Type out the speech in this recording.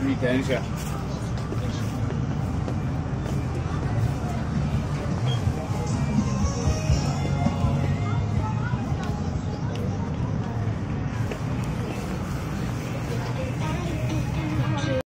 你等一下